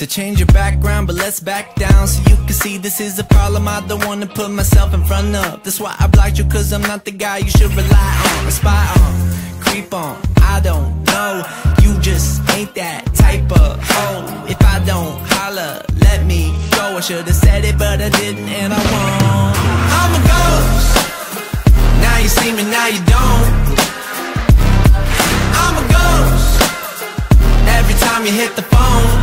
to change your background, but let's back down so you can see this is a problem I don't wanna put myself in front of. That's why I blocked you, cause I'm not the guy you should rely on, spy on, creep on. I don't know, you just ain't that type of hoe. If I don't holla, let me go. I should've said it, but I didn't, and I won't. I'm a ghost. Now you see me, now you don't. Time you hit the phone.